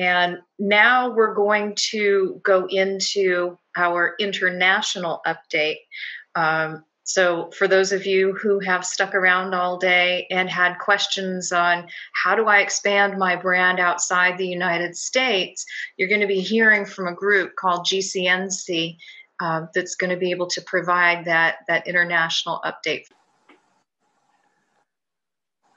And now we're going to go into our international update. Um, so, for those of you who have stuck around all day and had questions on how do I expand my brand outside the United States, you're going to be hearing from a group called GCNC uh, that's going to be able to provide that, that international update.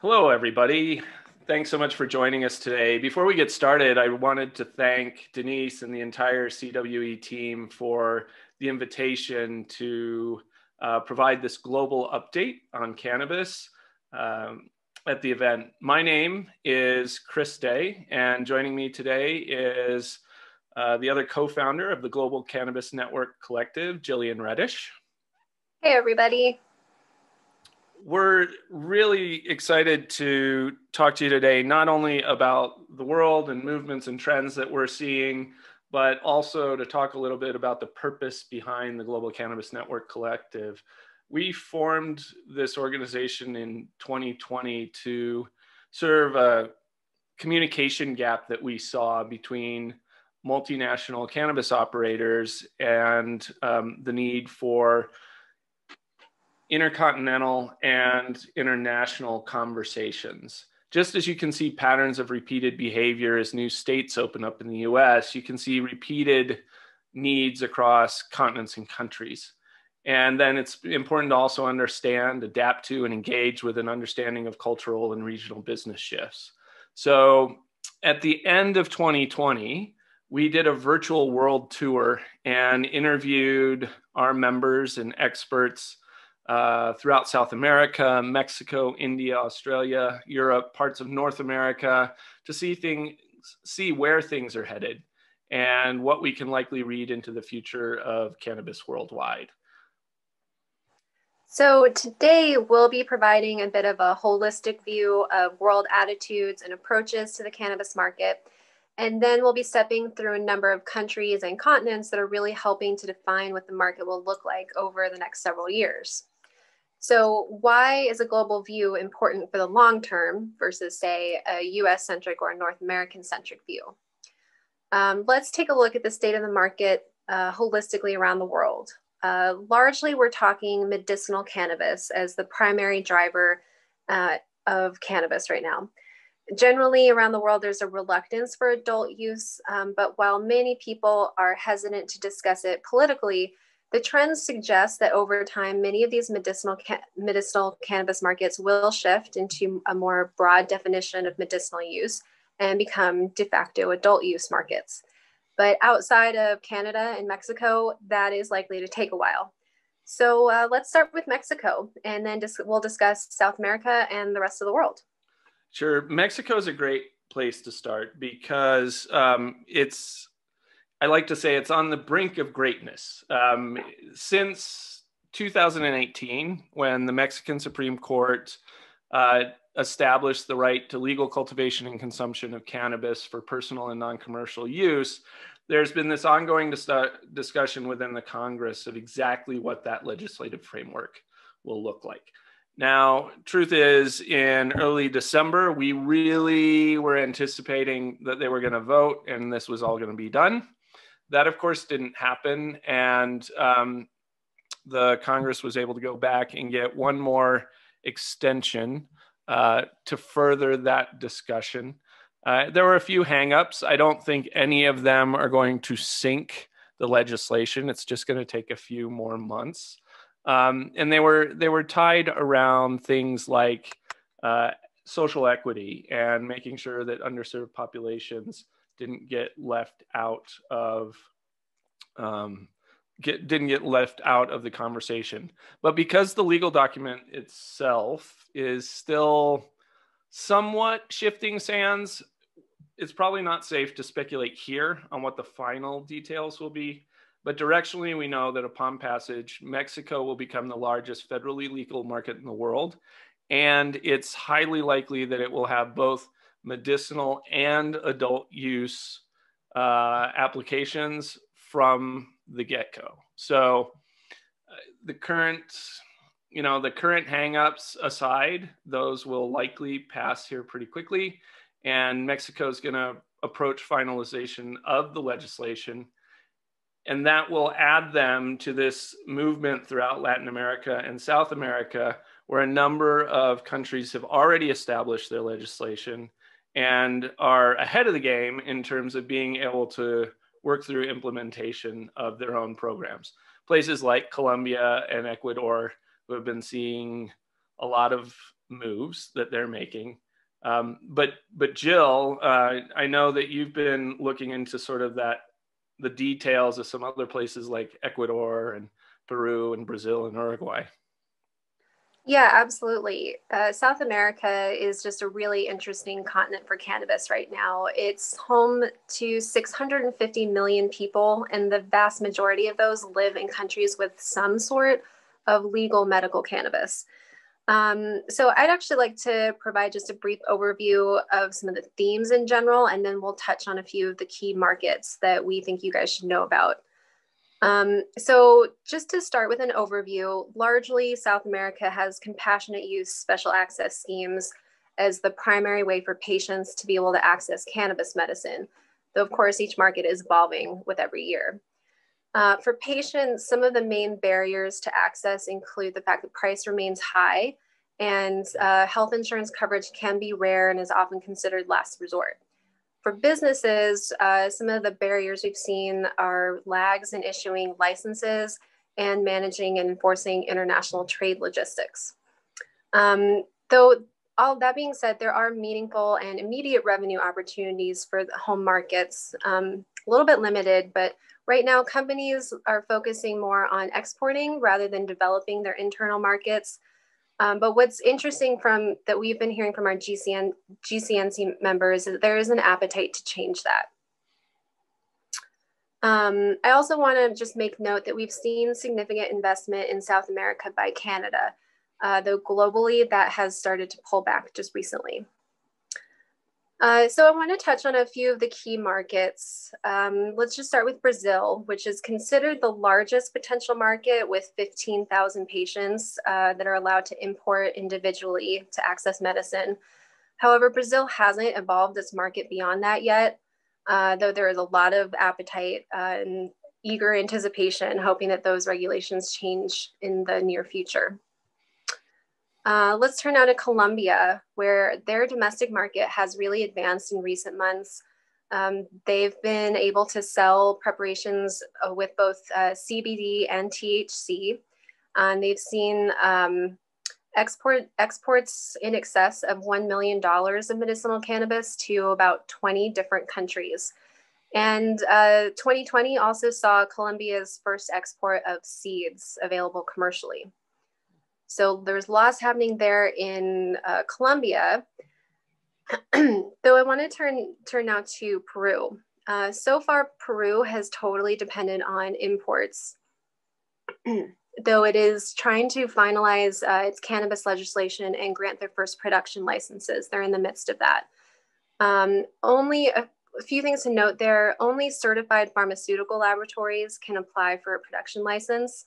Hello, everybody. Thanks so much for joining us today. Before we get started, I wanted to thank Denise and the entire CWE team for the invitation to uh, provide this global update on cannabis um, at the event. My name is Chris Day, and joining me today is uh, the other co founder of the Global Cannabis Network Collective, Jillian Reddish. Hey, everybody. We're really excited to talk to you today, not only about the world and movements and trends that we're seeing, but also to talk a little bit about the purpose behind the Global Cannabis Network Collective. We formed this organization in 2020 to serve a communication gap that we saw between multinational cannabis operators and um, the need for intercontinental and international conversations just as you can see patterns of repeated behavior as new states open up in the US, you can see repeated needs across continents and countries. And then it's important to also understand, adapt to, and engage with an understanding of cultural and regional business shifts. So at the end of 2020, we did a virtual world tour and interviewed our members and experts uh, throughout South America, Mexico, India, Australia, Europe, parts of North America to see things, see where things are headed and what we can likely read into the future of cannabis worldwide. So, today we'll be providing a bit of a holistic view of world attitudes and approaches to the cannabis market. And then we'll be stepping through a number of countries and continents that are really helping to define what the market will look like over the next several years. So, why is a global view important for the long term versus, say, a US centric or North American centric view? Um, let's take a look at the state of the market uh, holistically around the world. Uh, largely, we're talking medicinal cannabis as the primary driver uh, of cannabis right now. Generally, around the world, there's a reluctance for adult use, um, but while many people are hesitant to discuss it politically, the trends suggest that over time, many of these medicinal, ca- medicinal cannabis markets will shift into a more broad definition of medicinal use and become de facto adult use markets. But outside of Canada and Mexico, that is likely to take a while. So uh, let's start with Mexico and then dis- we'll discuss South America and the rest of the world. Sure. Mexico is a great place to start because um, it's I like to say it's on the brink of greatness. Um, since 2018, when the Mexican Supreme Court uh, established the right to legal cultivation and consumption of cannabis for personal and non commercial use, there's been this ongoing dis- discussion within the Congress of exactly what that legislative framework will look like. Now, truth is, in early December, we really were anticipating that they were going to vote and this was all going to be done. That, of course, didn't happen. And um, the Congress was able to go back and get one more extension uh, to further that discussion. Uh, there were a few hangups. I don't think any of them are going to sink the legislation. It's just going to take a few more months. Um, and they were they were tied around things like uh, social equity and making sure that underserved populations didn't get left out of um, get didn't get left out of the conversation. But because the legal document itself is still somewhat shifting sands, it's probably not safe to speculate here on what the final details will be. But directionally, we know that upon passage, Mexico will become the largest federally legal market in the world. And it's highly likely that it will have both medicinal and adult use uh, applications from the get-go. So uh, the current, you know, the current hangups aside, those will likely pass here pretty quickly. And Mexico is going to approach finalization of the legislation. And that will add them to this movement throughout Latin America and South America, where a number of countries have already established their legislation and are ahead of the game in terms of being able to work through implementation of their own programs. Places like Colombia and Ecuador, who have been seeing a lot of moves that they're making. Um, but but Jill, uh, I know that you've been looking into sort of that the details of some other places like Ecuador and Peru and Brazil and Uruguay. Yeah, absolutely. Uh, South America is just a really interesting continent for cannabis right now. It's home to 650 million people, and the vast majority of those live in countries with some sort of legal medical cannabis. Um, so, I'd actually like to provide just a brief overview of some of the themes in general, and then we'll touch on a few of the key markets that we think you guys should know about. Um, so just to start with an overview, largely South America has compassionate use special access schemes as the primary way for patients to be able to access cannabis medicine. Though of course, each market is evolving with every year. Uh, for patients, some of the main barriers to access include the fact that price remains high and uh, health insurance coverage can be rare and is often considered last resort. For businesses, uh, some of the barriers we've seen are lags in issuing licenses and managing and enforcing international trade logistics. Um, though all that being said, there are meaningful and immediate revenue opportunities for the home markets, um, a little bit limited, but right now companies are focusing more on exporting rather than developing their internal markets. Um, but what's interesting from that we've been hearing from our GCN, GCNC members is that there is an appetite to change that. Um, I also want to just make note that we've seen significant investment in South America by Canada, uh, though globally that has started to pull back just recently. Uh, so I want to touch on a few of the key markets. Um, let's just start with Brazil, which is considered the largest potential market with 15,000 patients uh, that are allowed to import individually to access medicine. However, Brazil hasn't evolved its market beyond that yet, uh, though there is a lot of appetite uh, and eager anticipation, hoping that those regulations change in the near future. Uh, let's turn now to Colombia, where their domestic market has really advanced in recent months. Um, they've been able to sell preparations uh, with both uh, CBD and THC. And they've seen um, export exports in excess of $1 million of medicinal cannabis to about 20 different countries. And uh, 2020 also saw Colombia's first export of seeds available commercially. So there's lots happening there in uh, Colombia. Though I want to turn turn now to Peru. Uh, so far, Peru has totally depended on imports, though it is trying to finalize uh, its cannabis legislation and grant their first production licenses. They're in the midst of that. Um, only a, a few things to note there only certified pharmaceutical laboratories can apply for a production license.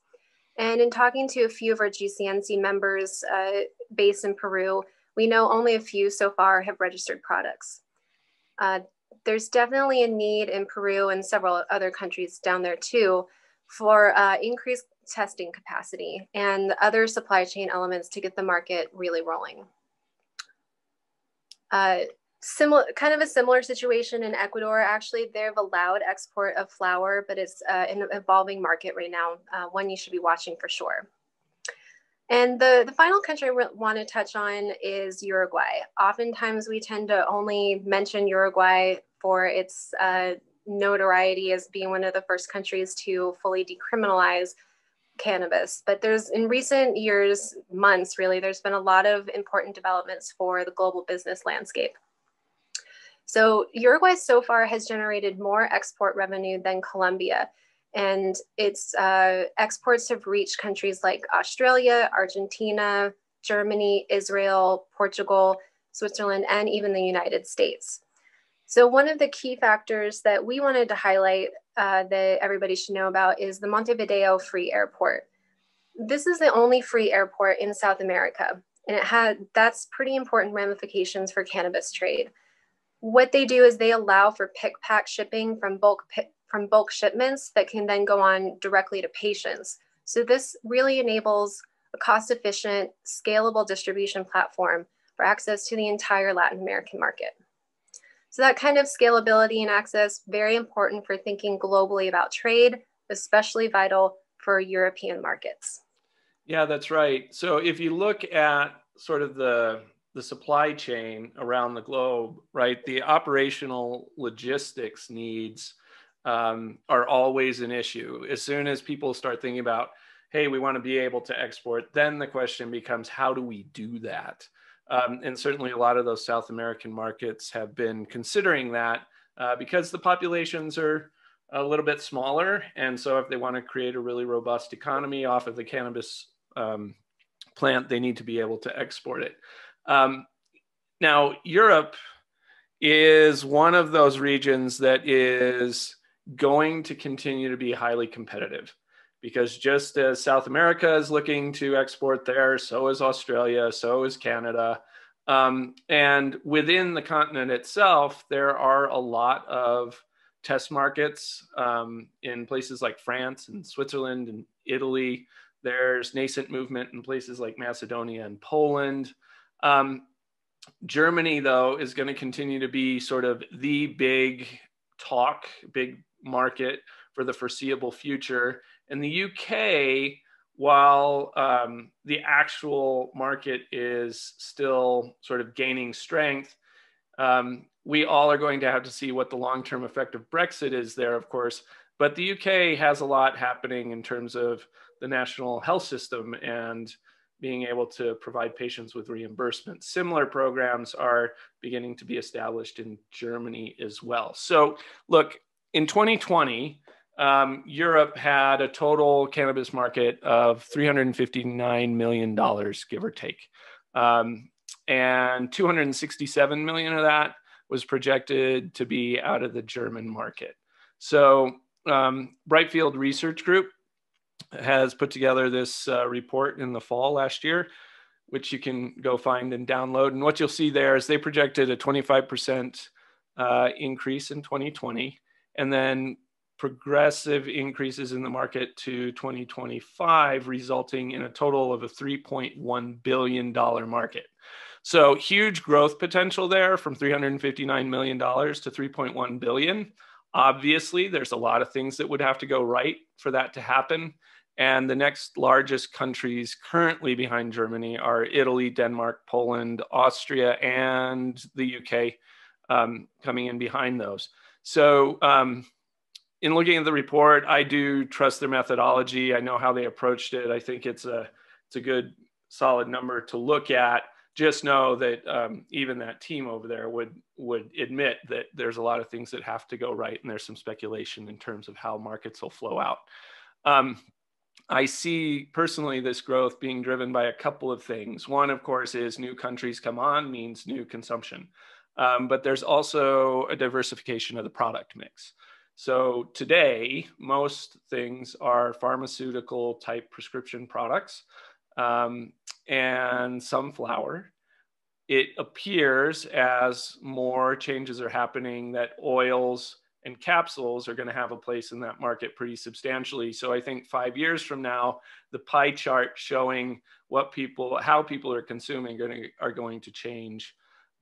And in talking to a few of our GCNC members uh, based in Peru, we know only a few so far have registered products. Uh, there's definitely a need in Peru and several other countries down there too for uh, increased testing capacity and other supply chain elements to get the market really rolling. Similar kind of a similar situation in ecuador. Actually they've allowed export of flower but it's uh, an evolving market right now uh, one you should be watching for sure. And the, the final country i want to touch on is uruguay. Oftentimes we tend to only mention uruguay for its uh, notoriety as being one of the first countries to fully decriminalize cannabis. But there's in recent years months really there's been a lot of important developments for the global business landscape so Uruguay so far has generated more export revenue than Colombia. And its uh, exports have reached countries like Australia, Argentina, Germany, Israel, Portugal, Switzerland, and even the United States. So, one of the key factors that we wanted to highlight uh, that everybody should know about is the Montevideo Free Airport. This is the only free airport in South America, and it had that's pretty important ramifications for cannabis trade. What they do is they allow for pick pack shipping from bulk from bulk shipments that can then go on directly to patients. So this really enables a cost efficient, scalable distribution platform for access to the entire Latin American market. So that kind of scalability and access, very important for thinking globally about trade, especially vital for European markets. Yeah, that's right. So if you look at sort of the the supply chain around the globe, right? The operational logistics needs um, are always an issue. As soon as people start thinking about, hey, we want to be able to export, then the question becomes, how do we do that? Um, and certainly a lot of those South American markets have been considering that uh, because the populations are a little bit smaller. And so if they want to create a really robust economy off of the cannabis um, plant, they need to be able to export it. Um, now, Europe is one of those regions that is going to continue to be highly competitive because just as South America is looking to export there, so is Australia, so is Canada. Um, and within the continent itself, there are a lot of test markets um, in places like France and Switzerland and Italy. There's nascent movement in places like Macedonia and Poland. Um, Germany, though, is going to continue to be sort of the big talk, big market for the foreseeable future. And the UK, while um, the actual market is still sort of gaining strength, um, we all are going to have to see what the long term effect of Brexit is there, of course. But the UK has a lot happening in terms of the national health system and being able to provide patients with reimbursement. Similar programs are beginning to be established in Germany as well. So, look, in 2020, um, Europe had a total cannabis market of $359 million, give or take. Um, and 267 million of that was projected to be out of the German market. So, um, Brightfield Research Group has put together this uh, report in the fall last year, which you can go find and download. And what you'll see there is they projected a 25% uh, increase in 2020, and then progressive increases in the market to 2025, resulting in a total of a $3.1 billion market. So huge growth potential there from $359 million to 3.1 billion. Obviously, there's a lot of things that would have to go right for that to happen. And the next largest countries currently behind Germany are Italy, Denmark, Poland, Austria, and the UK um, coming in behind those. So, um, in looking at the report, I do trust their methodology. I know how they approached it. I think it's a it's a good solid number to look at just know that um, even that team over there would would admit that there's a lot of things that have to go right, and there's some speculation in terms of how markets will flow out. I see personally this growth being driven by a couple of things. One, of course, is new countries come on means new consumption, um, but there's also a diversification of the product mix. So today, most things are pharmaceutical type prescription products um, and some flower. It appears as more changes are happening that oils and capsules are going to have a place in that market pretty substantially. So I think five years from now, the pie chart showing what people, how people are consuming, going to, are going to change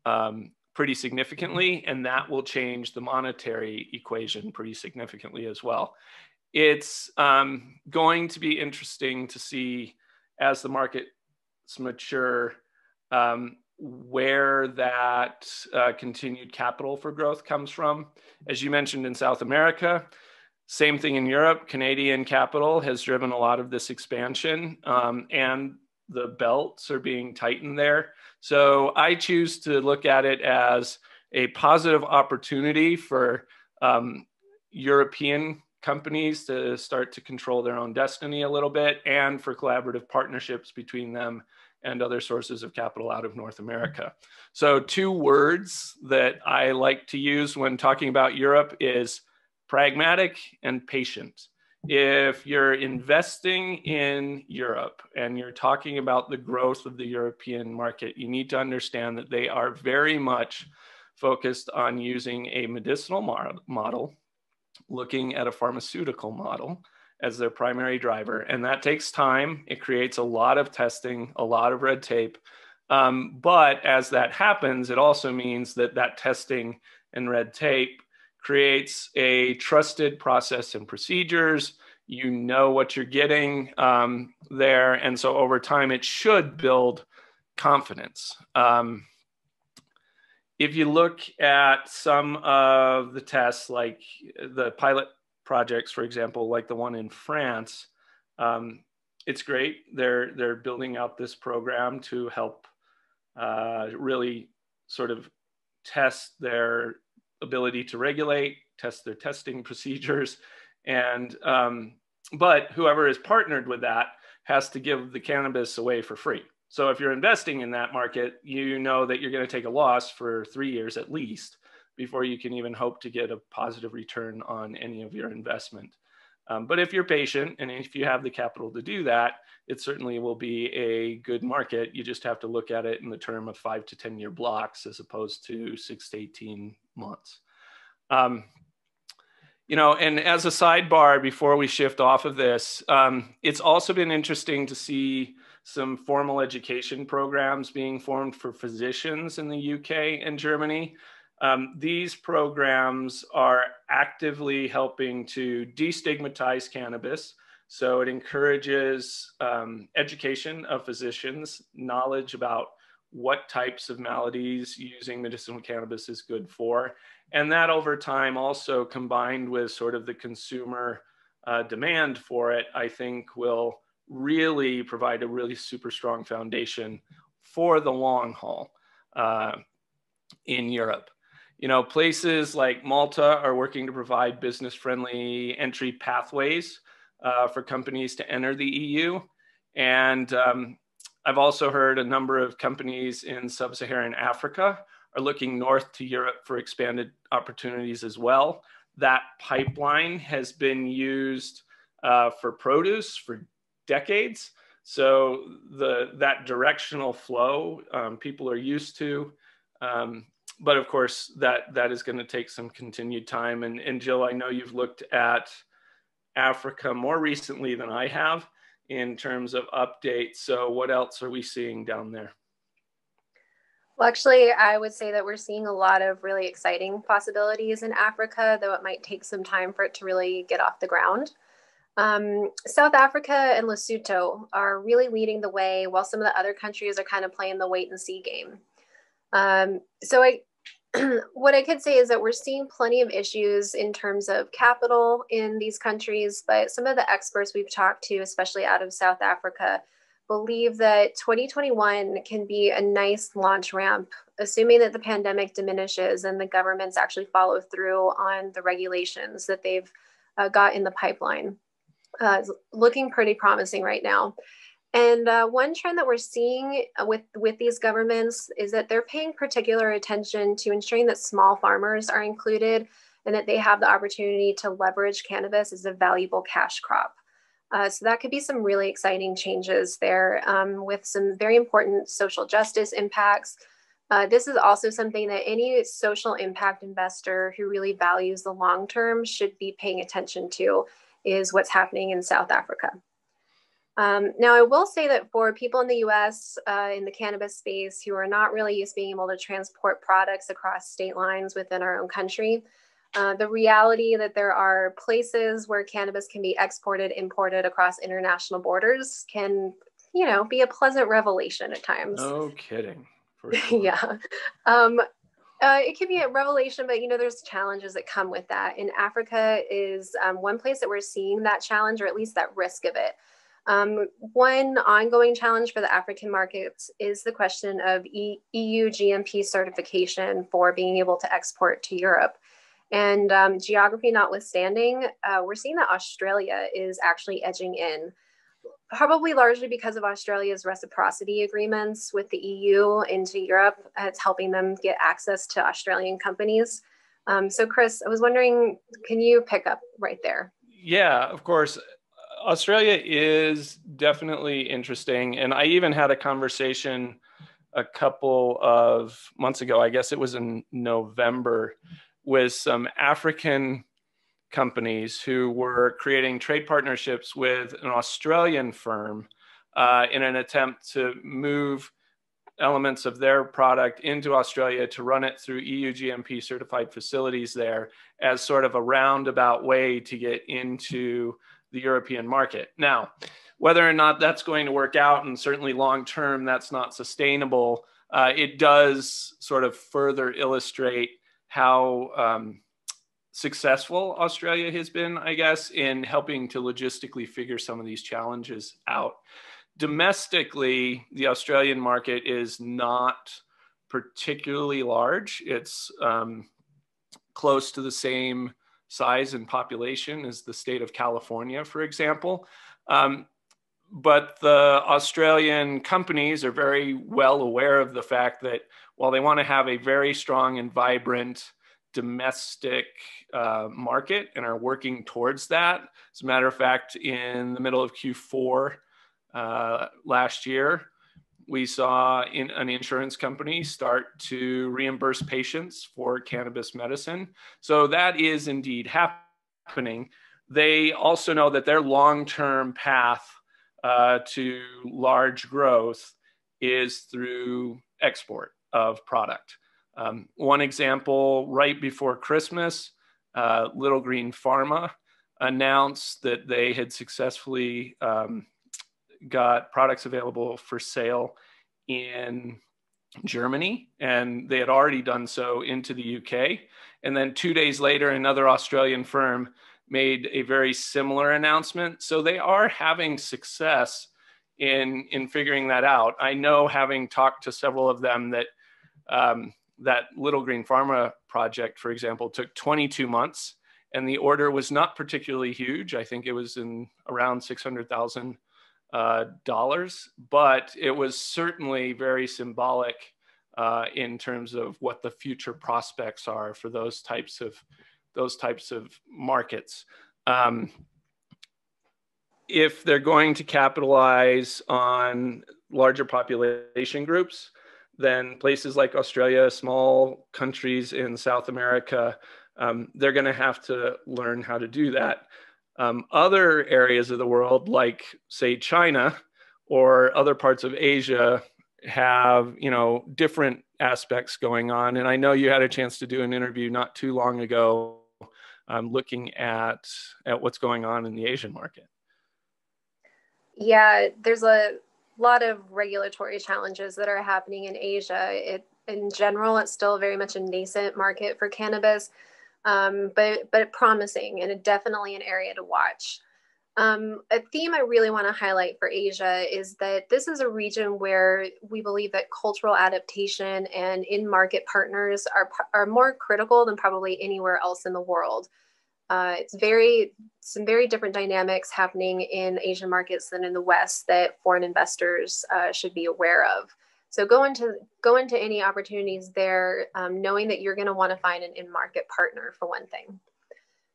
um, pretty significantly, and that will change the monetary equation pretty significantly as well. It's um, going to be interesting to see as the markets mature um, where that uh, continued capital for growth comes from. As you mentioned in South America, same thing in Europe. Canadian capital has driven a lot of this expansion, um, and the belts are being tightened there. So I choose to look at it as a positive opportunity for um, European companies to start to control their own destiny a little bit and for collaborative partnerships between them and other sources of capital out of North America. So two words that I like to use when talking about Europe is pragmatic and patient. If you're investing in Europe and you're talking about the growth of the European market, you need to understand that they are very much focused on using a medicinal model, looking at a pharmaceutical model as their primary driver. And that takes time. It creates a lot of testing, a lot of red tape. Um, but as that happens, it also means that that testing and red tape creates a trusted process and procedures. You know what you're getting um, there. And so over time, it should build confidence. Um, if you look at some of the tests, like the pilot projects, for example, like the one in France, um, it's great. They're they're building out this program to help uh, really sort of test their ability to regulate, test their testing procedures, and um, but whoever is partnered with that has to give the cannabis away for free. So if you're investing in that market, you know that you're going to take a loss for three years at least before you can even hope to get a positive return on any of your investment. Um, but if you're patient and if you have the capital to do that, it certainly will be a good market. You just have to look at it in the term of five to 10 year blocks as opposed to six to 18 months. Um, you know, and as a sidebar before we shift off of this, um, it's also been interesting to see some formal education programs being formed for physicians in the UK and Germany. Um, these programs are actively helping to destigmatize cannabis. So it encourages um, education of physicians, knowledge about what types of maladies using medicinal cannabis is good for. And that over time, also combined with sort of the consumer uh, demand for it, I think will really provide a really super strong foundation for the long haul uh, in Europe. You know, places like Malta are working to provide business friendly entry pathways uh, for companies to enter the EU. And um, I've also heard a number of companies in sub Saharan Africa are looking north to Europe for expanded opportunities as well. That pipeline has been used uh, for produce, for decades. So the that directional flow um, people are used to, um, but of course that that is going to take some continued time. And, and Jill, I know you've looked at Africa more recently than I have in terms of updates. So what else are we seeing down there? Well, actually, I would say that we're seeing a lot of really exciting possibilities in Africa, though it might take some time for it to really get off the ground. Um, South Africa and Lesotho are really leading the way, while some of the other countries are kind of playing the wait and see game. Um, so, I, what I could say is that we're seeing plenty of issues in terms of capital in these countries, but some of the experts we've talked to, especially out of South Africa, believe that 2021 can be a nice launch ramp, assuming that the pandemic diminishes and the governments actually follow through on the regulations that they've uh, got in the pipeline uh, looking pretty promising right now. And uh, one trend that we're seeing uh, with, with these governments is that they're paying particular attention to ensuring that small farmers are included and that they have the opportunity to leverage cannabis as a valuable cash crop. Uh, so that could be some really exciting changes there um, with some very important social justice impacts. Uh, this is also something that any social impact investor who really values the long term should be paying attention to is what's happening in South Africa. Um, now, I will say that for people in the US uh, in the cannabis space who are not really used to being able to transport products across state lines within our own country, uh, the reality that there are places where cannabis can be exported, imported across international borders can, you know, be a pleasant revelation at times. No kidding. Sure. yeah. Um, uh, it can be a revelation, but you know, there's challenges that come with that. And Africa is um, one place that we're seeing that challenge, or at least that risk of it. Um, one ongoing challenge for the African markets is the question of e- EU GMP certification for being able to export to Europe. And um, geography notwithstanding, uh, we're seeing that Australia is actually edging in probably largely because of Australia's reciprocity agreements with the EU into Europe. It's helping them get access to Australian companies. Um, so, Chris, I was wondering, can you pick up right there? Yeah, of course. Australia is definitely interesting. And I even had a conversation a couple of months ago. I guess it was in November, with some African companies who were creating trade partnerships with an Australian firm uh, in an attempt to move elements of their product into Australia to run it through EU GMP certified facilities there as sort of a roundabout way to get into the European market. Now, whether or not that's going to work out, and certainly long term, that's not sustainable, uh, it does sort of further illustrate how um, successful Australia has been, I guess, in helping to logistically figure some of these challenges out domestically, the Australian market is not particularly large. It's um, close to the same size and population as the state of California, for example. Um, but the Australian companies are very well aware of the fact that while they want to have a very strong and vibrant domestic uh, market and are working towards that, as a matter of fact, in the middle of Q4, uh, last year, we saw in an insurance company start to reimburse patients for cannabis medicine. So that is indeed happening. They also know that their long term path uh, to large growth is through export of product. Um, one example right before Christmas, uh, Little Green Pharma announced that they had successfully um, got products available for sale in Germany, and they had already done so into the UK. And then two days later, another Australian firm made a very similar announcement. So they are having success in in figuring that out. I know, having talked to several of them, that um, that Little Green Pharma project, for example, took 22 months, and the order was not particularly huge. I think it was in around 600,000 uh, dollars, but it was certainly very symbolic uh, in terms of what the future prospects are for those types of those types of markets. Um, if they're going to capitalize on larger population groups, then places like Australia, small countries in South America, um, they're going to have to learn how to do that. Um, other areas of the world, like say China or other parts of Asia, have you know different aspects going on. And I know you had a chance to do an interview not too long ago, um, looking at at what's going on in the Asian market. Yeah, there's a lot of regulatory challenges that are happening in Asia. It in general, it's still very much a nascent market for cannabis um, but but promising and definitely an area to watch. Um, a theme I really want to highlight for Asia is that this is a region where we believe that cultural adaptation and in-market partners are are more critical than probably anywhere else in the world. Uh, it's very some very different dynamics happening in Asian markets than in the West that foreign investors uh, should be aware of. So go into go into any opportunities there, um, knowing that you're going to want to find an in-market partner for one thing.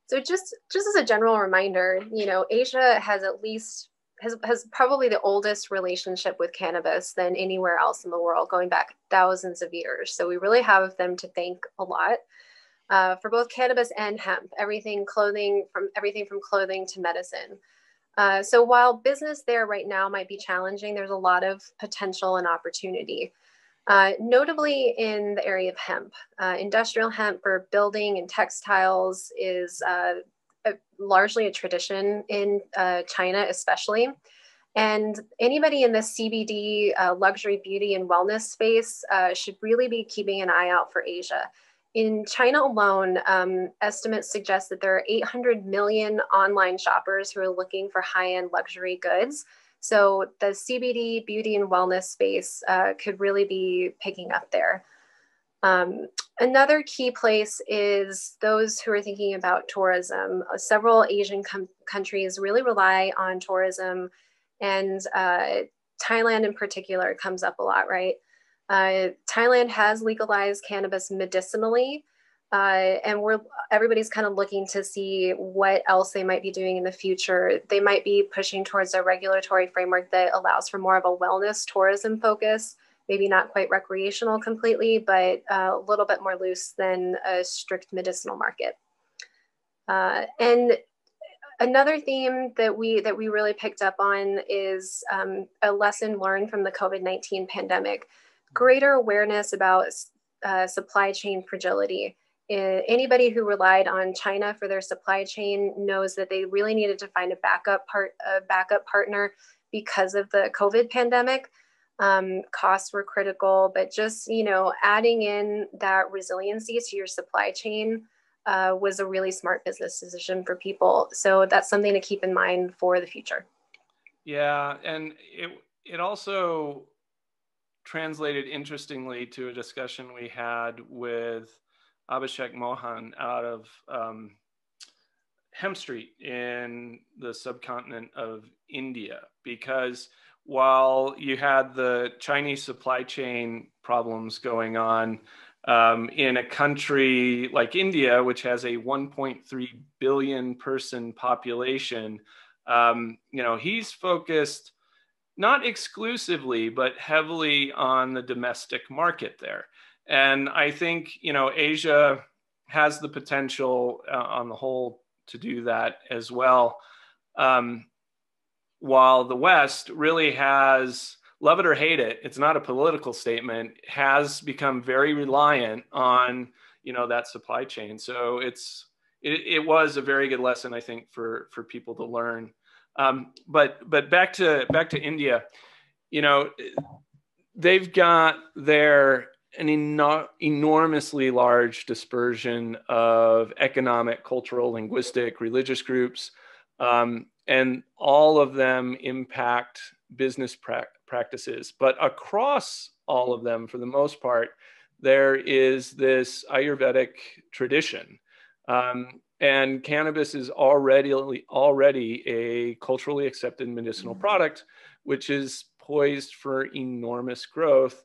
So just just as a general reminder, you know, Asia has at least has, has probably the oldest relationship with cannabis than anywhere else in the world, going back thousands of years. So we really have them to thank a lot uh, for both cannabis and hemp. Everything clothing from everything from clothing to medicine. Uh, so while business there right now might be challenging, there's a lot of potential and opportunity. Uh, notably in the area of hemp. Uh, industrial hemp for building and textiles is uh, a, largely a tradition in uh, China, especially. And anybody in the CBD uh, luxury beauty and wellness space should really be keeping an eye out for Asia. In China alone, um, estimates suggest that there are 800 million online shoppers who are looking for high end luxury goods. So the CBD beauty and wellness space uh, could really be picking up there. Um, another key place is those who are thinking about tourism. Uh, several Asian com- countries really rely on tourism, and uh, Thailand in particular comes up a lot, right? Uh, Thailand has legalized cannabis medicinally, uh, and we're everybody's kind of looking to see what else they might be doing in the future. They might be pushing towards a regulatory framework that allows for more of a wellness tourism focus maybe not quite recreational completely, but uh, a little bit more loose than a strict medicinal market. Uh, and another theme that we that we really picked up on is um, a lesson learned from the COVID-19 pandemic, greater awareness about uh, supply chain fragility. Anybody who relied on China for their supply chain knows that they really needed to find a backup part, a backup partner because of the COVID pandemic. Um, costs were critical, but just you know, adding in that resiliency to your supply chain uh, was a really smart business decision for people. So that's something to keep in mind for the future. Yeah, and it it also translated interestingly to a discussion we had with Abhishek Mohan out of um, Hemp-Street in the subcontinent of India, because while you had the Chinese supply chain problems going on, um, in a country like India, which has a 1.3 billion person population, um, you know, he's focused not exclusively, but heavily on the domestic market there. And I think, you know, Asia has the potential uh, on the whole to do that as well. Um, while the West really has love it or hate it, it's not a political statement, has become very reliant on, you know, that supply chain. So it's, it, it was a very good lesson, I think, for, for people to learn. Um, but, but back to, back to India, you know, they've got their, an eno- enormously large dispersion of economic, cultural, linguistic, religious groups. Um, and all of them impact business pra- practices. But across all of them, for the most part, there is this Ayurvedic tradition. Um, and cannabis is already already a culturally accepted medicinal mm-hmm. product, which is poised for enormous growth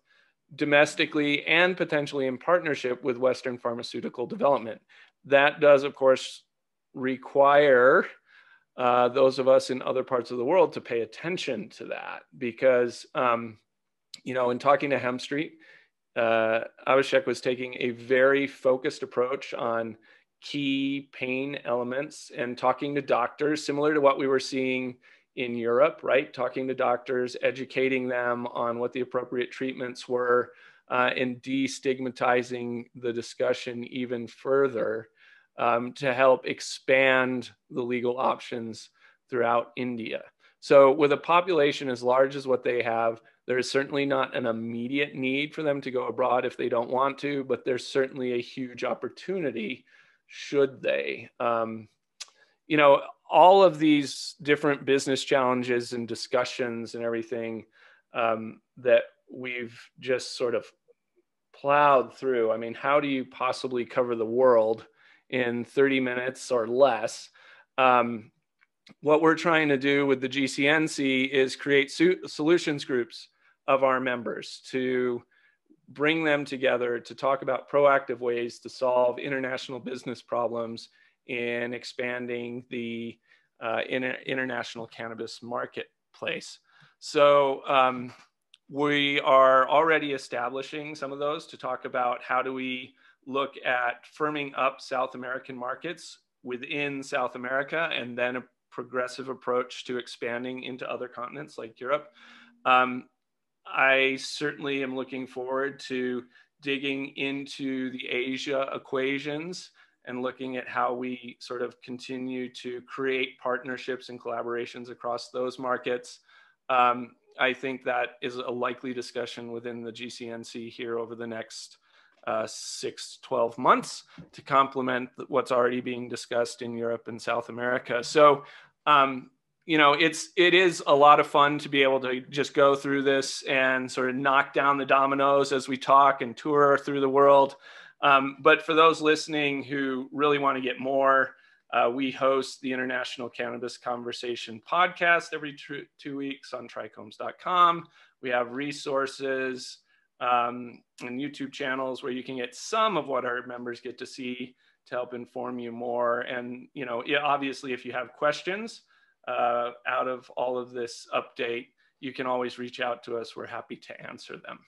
domestically and potentially in partnership with Western pharmaceutical development. That does, of course, require uh, those of us in other parts of the world to pay attention to that because, um, you know, in talking to Hemp-Street, uh, Abhishek was taking a very focused approach on key pain elements and talking to doctors, similar to what we were seeing in Europe, right? Talking to doctors, educating them on what the appropriate treatments were, uh, and destigmatizing the discussion even further um, to help expand the legal options throughout India. So, with a population as large as what they have, there is certainly not an immediate need for them to go abroad if they don't want to, but there's certainly a huge opportunity should they. Um, you know, all of these different business challenges and discussions and everything um, that we've just sort of plowed through. I mean, how do you possibly cover the world in 30 minutes or less. Um, what we're trying to do with the GCNC is create solutions groups of our members to bring them together to talk about proactive ways to solve international business problems in expanding the uh, international cannabis marketplace. So um, we are already establishing some of those to talk about how do we look at firming up South American markets within South America and then a progressive approach to expanding into other continents like Europe. Um, I certainly am looking forward to digging into the Asia equations and looking at how we sort of continue to create partnerships and collaborations across those markets. Um, I think that is a likely discussion within the GCNC here over the next uh, six, 12 months to complement what's already being discussed in Europe and South America. So, um, you know, it's it is a lot of fun to be able to just go through this and sort of knock down the dominoes as we talk and tour through the world. Um, but for those listening who really want to get more, uh, we host the International Cannabis Conversation podcast every two weeks on trichomes.com. We have resources um, and YouTube channels where you can get some of what our members get to see to help inform you more. And, you know, obviously, if you have questions uh, out of all of this update, you can always reach out to us. We're happy to answer them.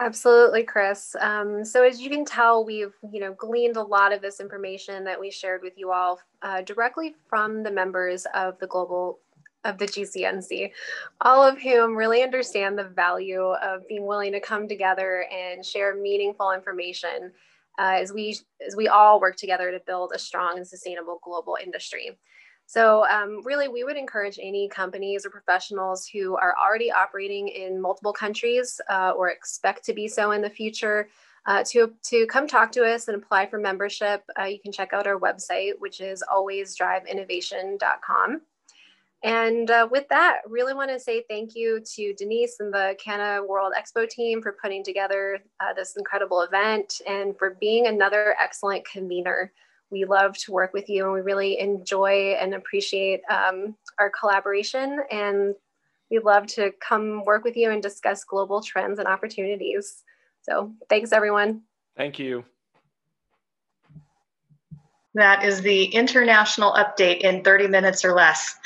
Absolutely, Chris. Um, so as you can tell, we've you know gleaned a lot of this information that we shared with you all uh, directly from the members of the global of the GCNC, all of whom really understand the value of being willing to come together and share meaningful information uh, as we as we all work together to build a strong and sustainable global industry. So, um, really, we would encourage any companies or professionals who are already operating in multiple countries uh, or expect to be so in the future uh, to, to come talk to us and apply for membership. Uh, you can check out our website, which is alwaysdriveinnovation.com. And uh, with that, really want to say thank you to Denise and the Canna World Expo team for putting together uh, this incredible event and for being another excellent convener. We love to work with you and we really enjoy and appreciate um, our collaboration. And we love to come work with you and discuss global trends and opportunities. So thanks, everyone. Thank you. That is the international update in 30 minutes or less.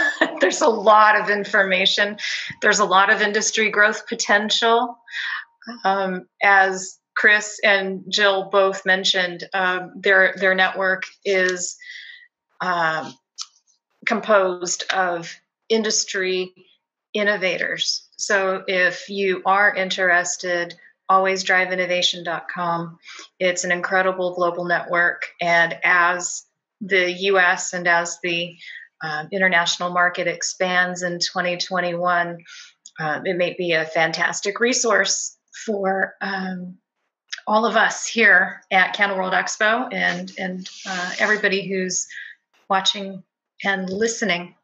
There's a lot of information. There's a lot of industry growth potential. Um, as Chris and Jill both mentioned, um, their their network is um, composed of industry innovators. So if you are interested, alwaysdriveinnovation.com. It's an incredible global network, and as the U.S. and as the uh, international market expands in 2021, uh, it may be a fantastic resource for um, all of us here at Canna World Expo and and uh, everybody who's watching and listening.